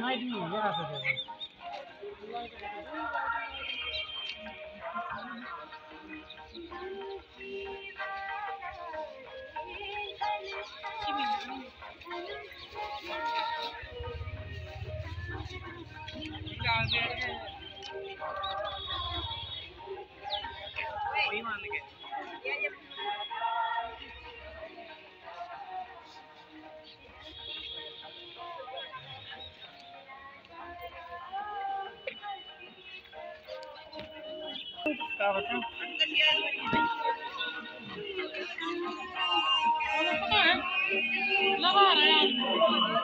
नाइट में हो गया आपको वही मान के क्या बताऊँ लगा रहा है